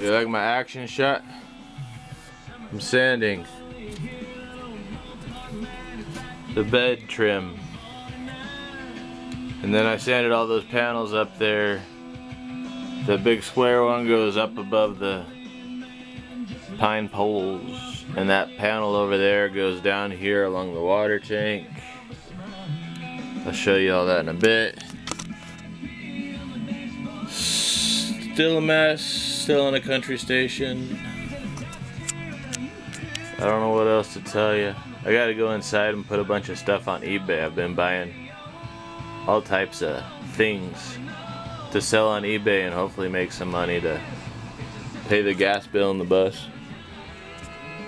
like my action shot? I'm sanding the bed trim. And then I sanded all those panels up there. The big square one goes up above the pine poles. And that panel over there goes down here along the water tank. I'll show you all that in a bit. Still a mess, still in a country station. I don't know what else to tell you. I gotta go inside and put a bunch of stuff on eBay. I've been buying all types of things to sell on eBay and hopefully make some money to pay the gas bill in the bus.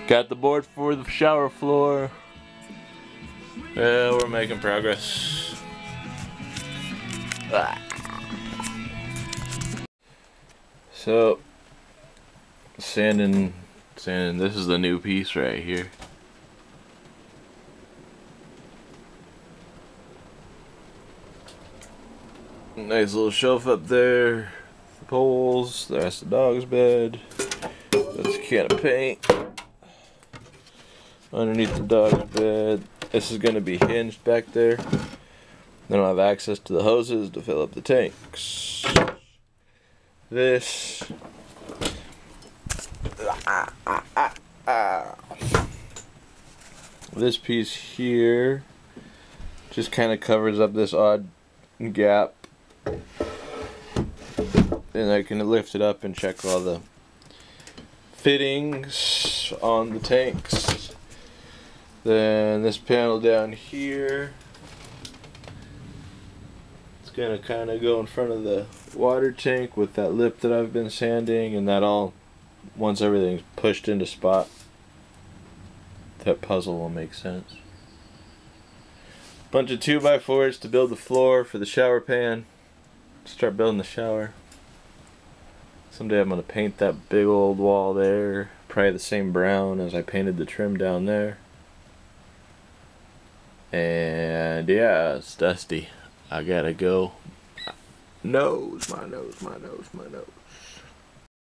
Got the board for the shower floor. Yeah, we're making progress. Ah. So, sanding, sanding, this is the new piece right here. Nice little shelf up there. The poles. That's the dog's bed. That's a can of paint. Underneath the dog's bed. This is going to be hinged back there. Then I'll have access to the hoses to fill up the tanks. This. This piece here just kind of covers up this odd gap then I can lift it up and check all the fittings on the tanks. Then this panel down here, it's gonna kind of go in front of the water tank with that lip that I've been sanding and that all, once everything's pushed into spot, that puzzle will make sense. Bunch of 2x4s to build the floor for the shower pan. Start building the shower. Someday I'm going to paint that big old wall there. Probably the same brown as I painted the trim down there. And yeah, it's dusty. I gotta go. Nose, my nose, my nose, my nose.